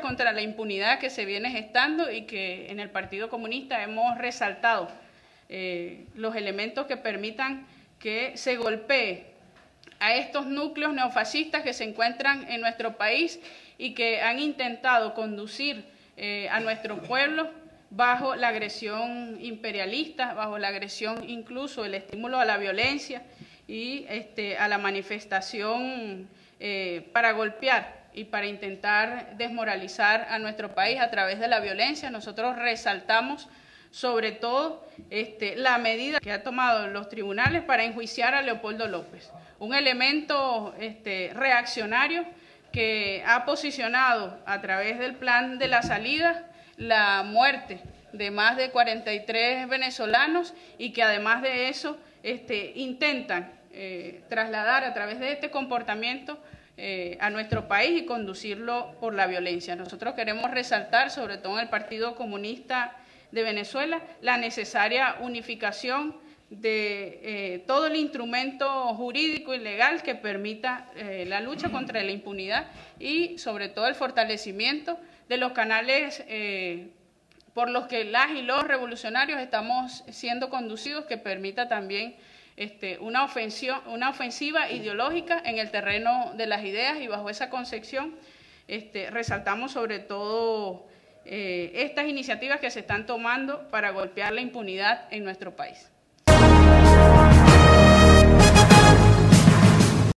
contra la impunidad que se viene gestando y que en el Partido Comunista hemos resaltado eh, los elementos que permitan que se golpee a estos núcleos neofascistas que se encuentran en nuestro país y que han intentado conducir eh, a nuestro pueblo bajo la agresión imperialista, bajo la agresión incluso el estímulo a la violencia y este, a la manifestación eh, para golpear y para intentar desmoralizar a nuestro país a través de la violencia. Nosotros resaltamos sobre todo este, la medida que ha tomado los tribunales para enjuiciar a Leopoldo López, un elemento este, reaccionario que ha posicionado a través del plan de la salida la muerte de más de 43 venezolanos y que además de eso este, intentan eh, trasladar a través de este comportamiento eh, a nuestro país y conducirlo por la violencia. Nosotros queremos resaltar, sobre todo en el Partido Comunista de Venezuela, la necesaria unificación de eh, todo el instrumento jurídico y legal que permita eh, la lucha contra la impunidad y sobre todo el fortalecimiento de los canales por los que las y los revolucionarios estamos siendo conducidos, que permita también este, una, ofensiva ideológica en el terreno de las ideas y bajo esa concepción este, resaltamos sobre todo eh, estas iniciativas que se están tomando para golpear la impunidad en nuestro país.